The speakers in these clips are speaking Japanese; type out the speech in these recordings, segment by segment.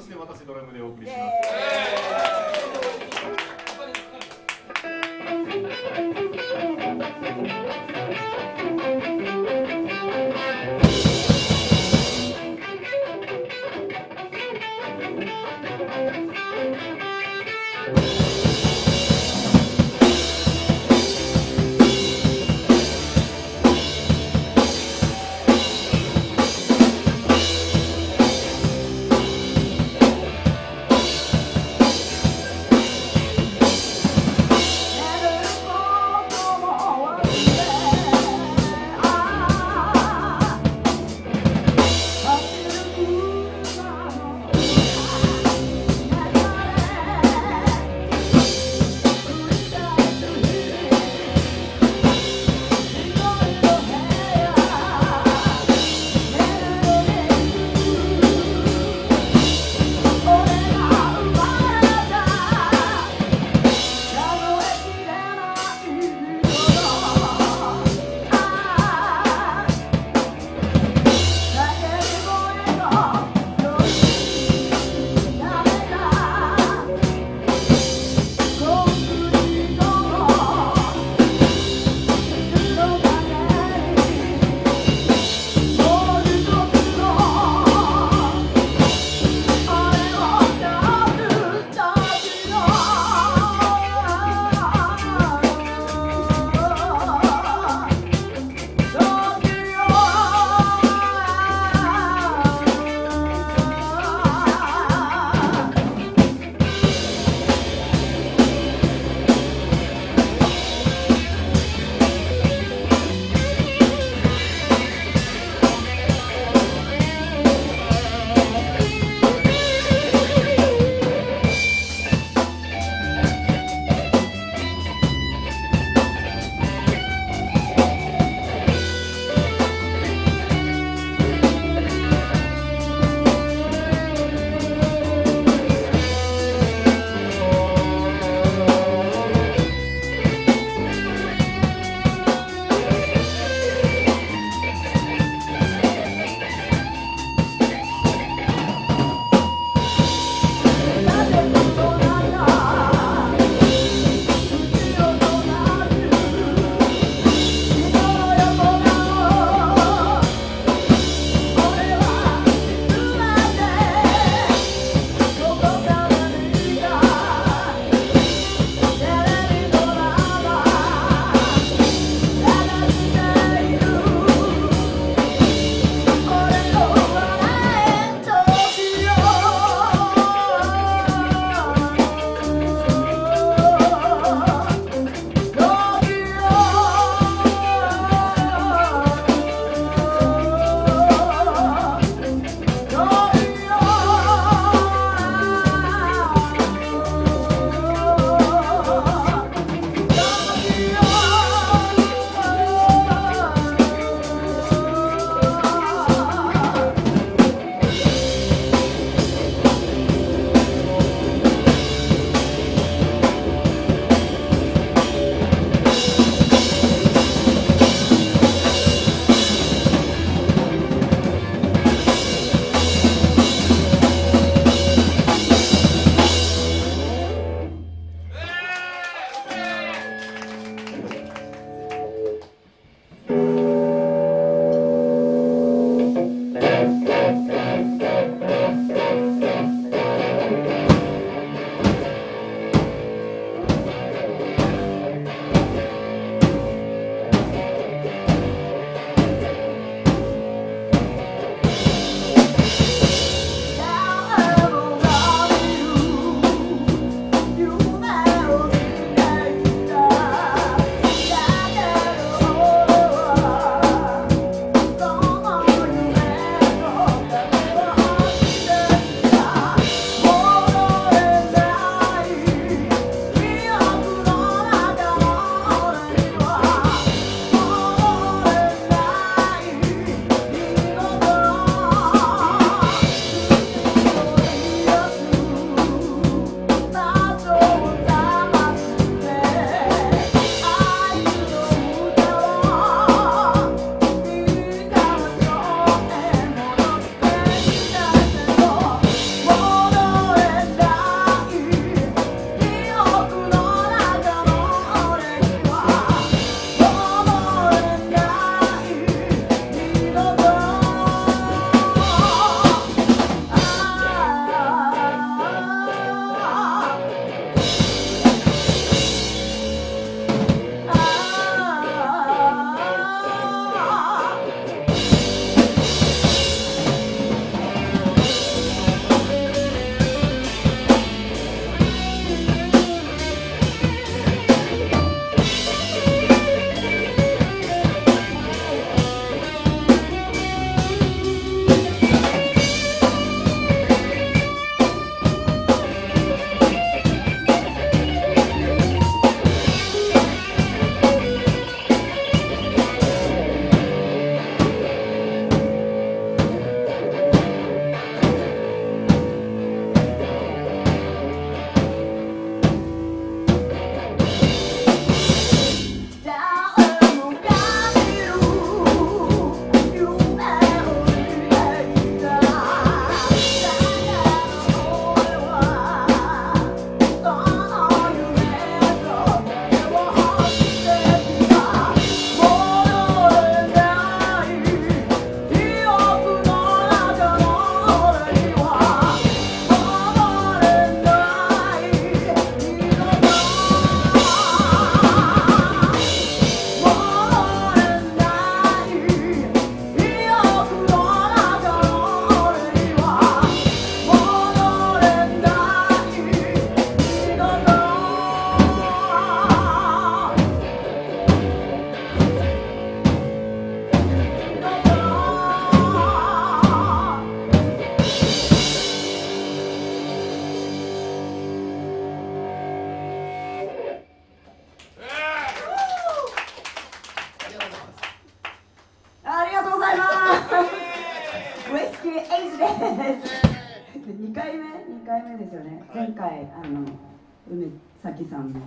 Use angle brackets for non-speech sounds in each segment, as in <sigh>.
そして私ドラムでお送りします。「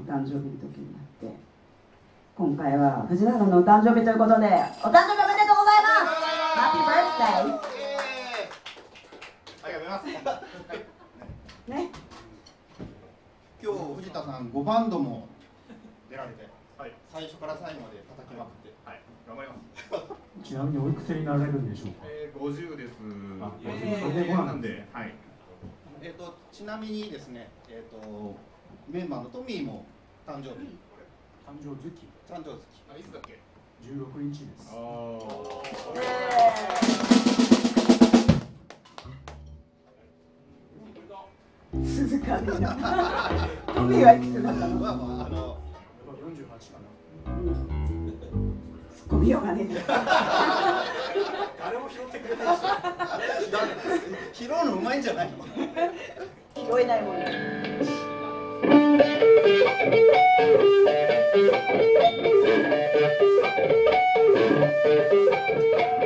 お誕生日の時にやって今回は藤田さんのお誕生日ということでお誕生日おめでとうございますハッピーバースありがとうございますデーね今日藤田さん5バンドも出られてはい。最初から最後まで叩きまくってはい。頑張ります。<laughs> ちなみにおいくつになられるんでしょうか？えー、50です。あ5050そこなんで、はい。えっ、とちなみにですねえっ、とメンバーのトミーも誕生日。誕生月？誕生月。あ、いつだっけ？16日です。あ鈴鹿でな <laughs> トミーはいくつだったの？は、まあ、あの48かうんツッコミようがね。誰も拾ってくれないし。<laughs> 拾うのうまいんじゃないの？拾えないもんね Thank you.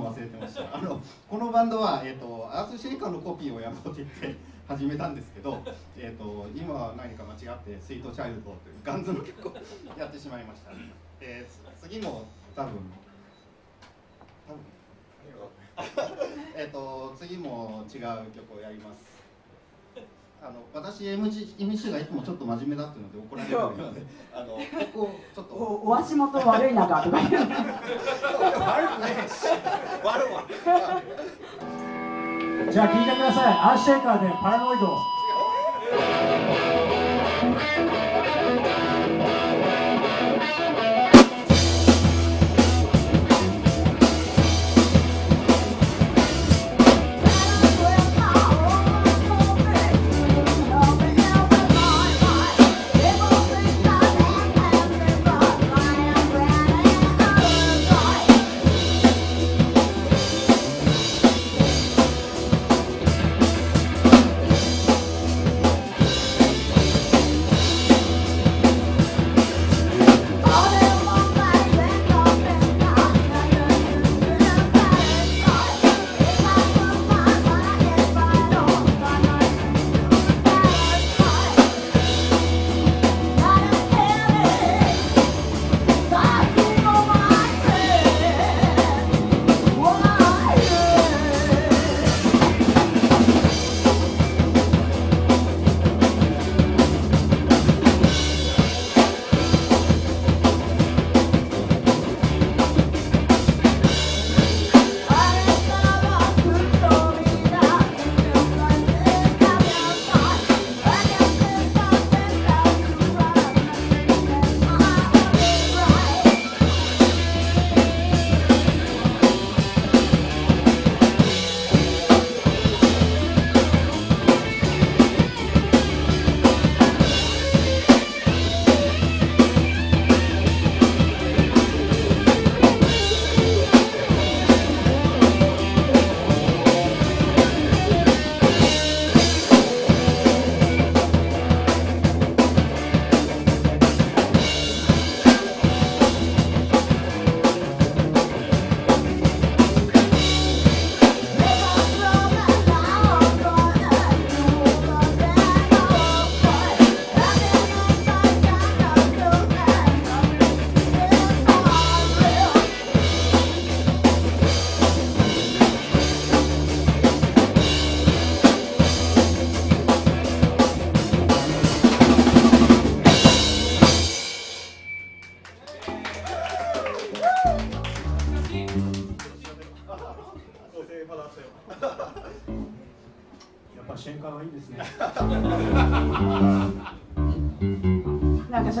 のを忘れてました。あのこのバンドは、えー、とアースシェイカーのコピーをやろうって言って始めたんですけど、えー、と今は何か間違って「スイートチャイルド」というガンズの曲をやってしまいました、えー次も多分多分。<laughs> えっと次も違う曲をやりますあの私 MC, MC がいつもちょっと真面目だっていうので怒られるので <laughs> あのここをちょっと。おお足元悪い中とか言う悪くねえし悪いわじゃあ聞いてください。アーシェイカーでパラノイド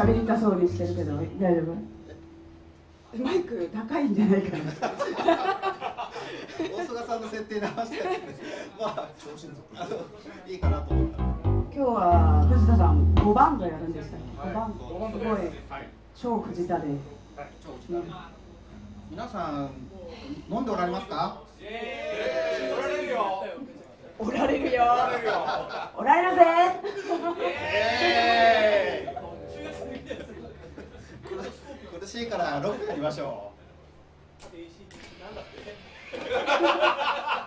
喋りたそうにしてるけど大丈夫？マイク高いんじゃないかな。<laughs> 大菅さんの設定に合わせてまああのいいかなと思った。今日は藤田さん5バンドやるんですかね5バンド5バンド。すごいはい。超藤田で、皆さん飲んでおられますか？おられるよ。おられるぜ苦しいからロックやりましょう。<laughs>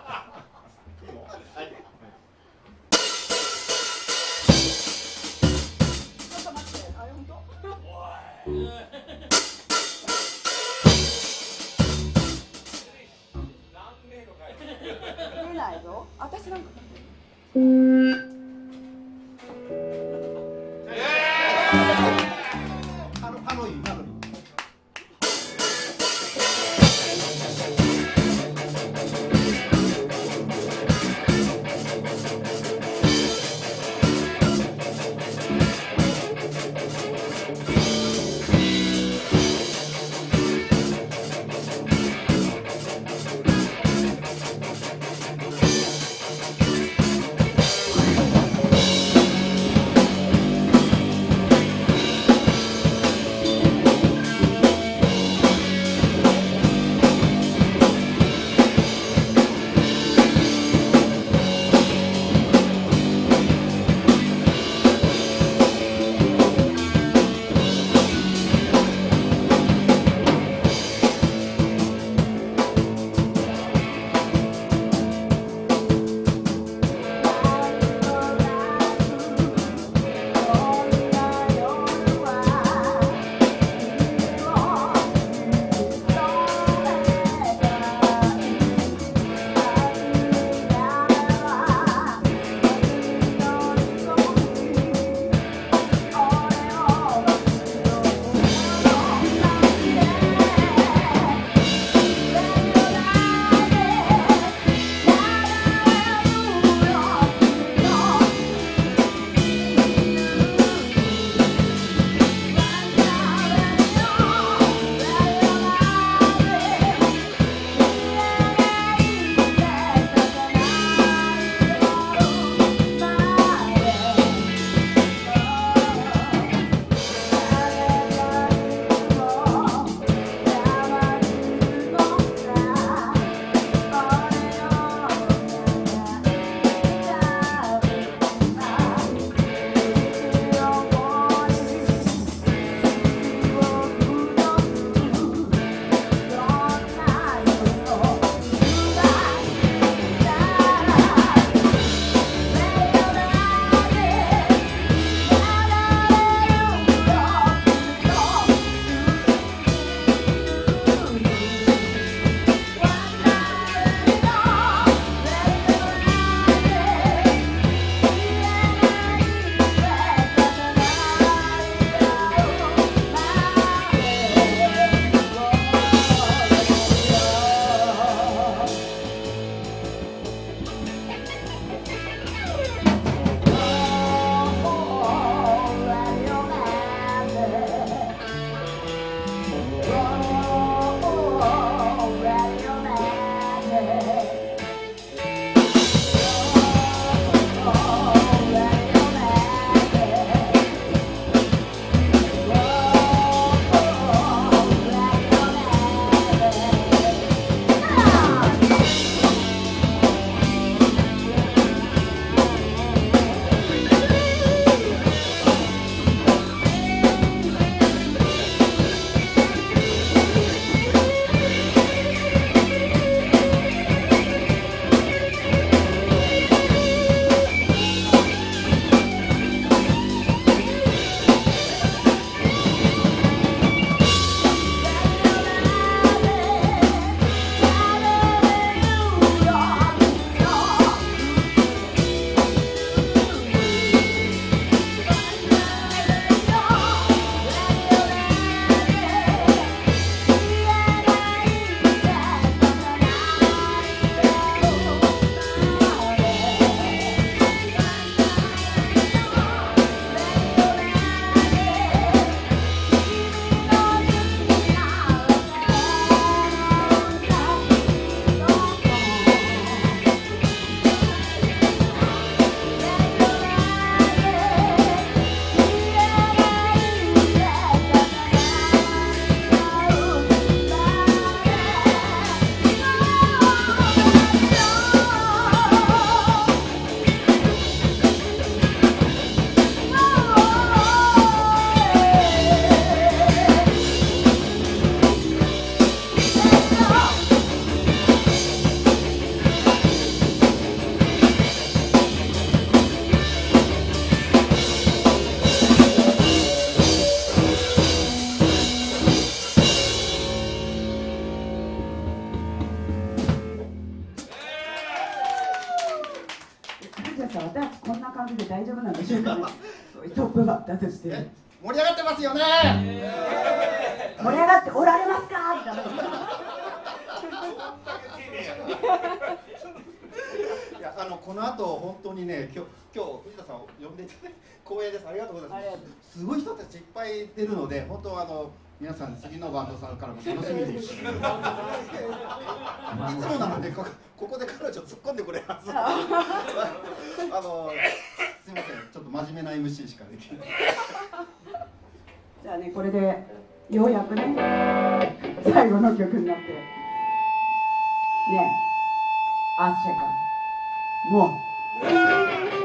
プバッターとしてえ盛り上がってますよね。盛り上がっておられますか？みたいないやあのこの後本当にね今日今日藤田さんを呼んでいただいて光栄です。ありがとうございます。すごい人たちいっぱい出るので本当あの皆さん次のバンドさんからも楽しみに <laughs> いつもなのでこここで彼女突っ込んでくれます。あ <laughs> のません。ちょっと真面目な MC しかできない。<laughs> じゃあねこれでようやくね最後の曲になって。ね。アースシェイカーもう。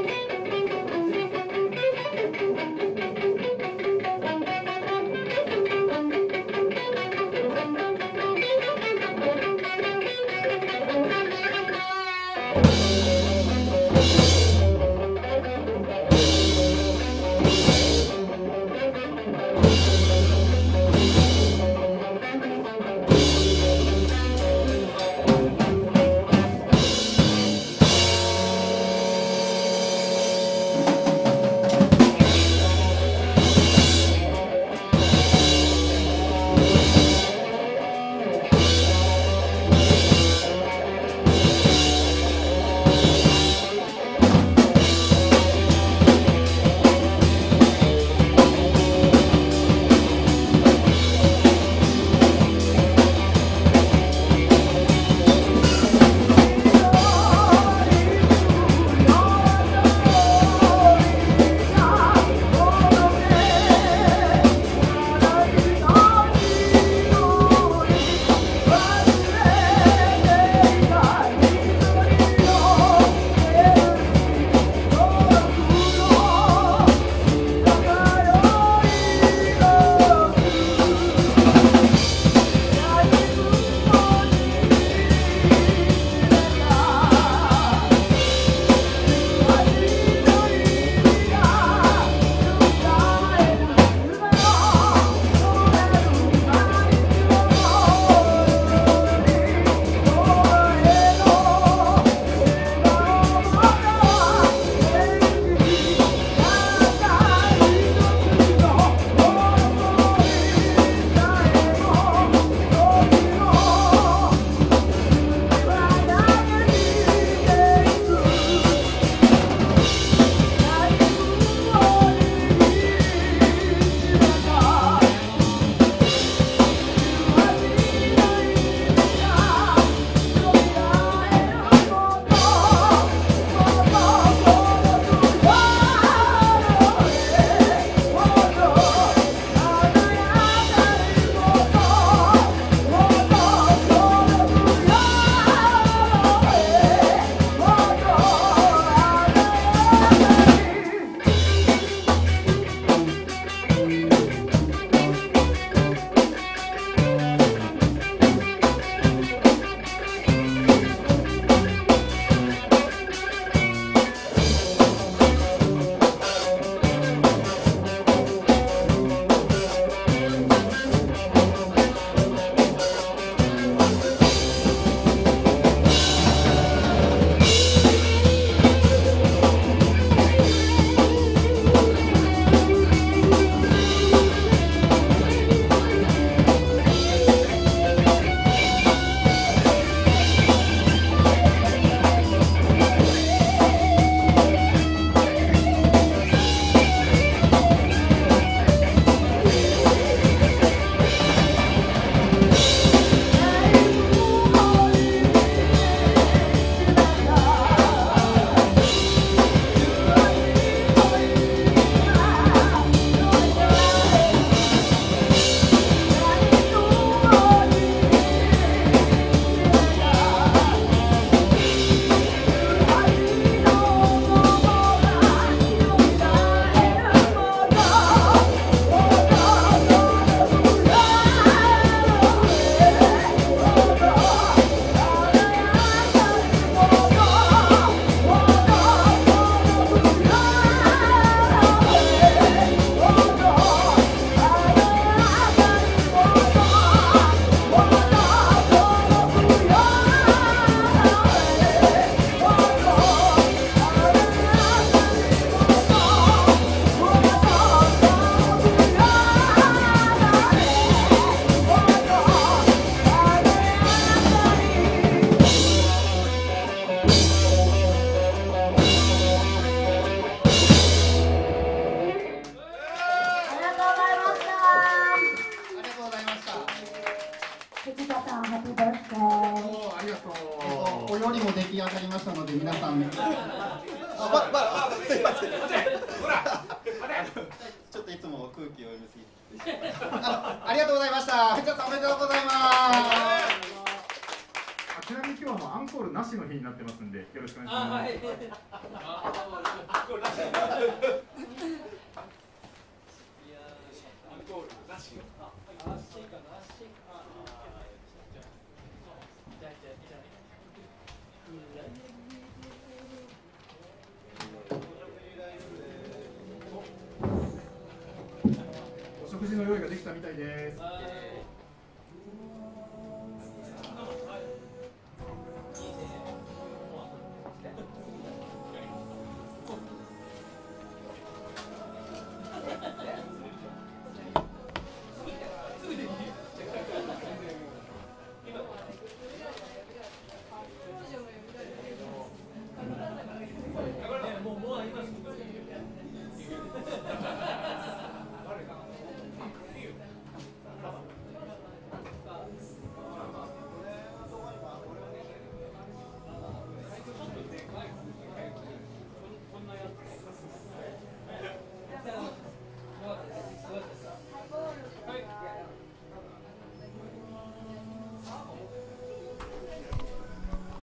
食事の用意ができたみたいです。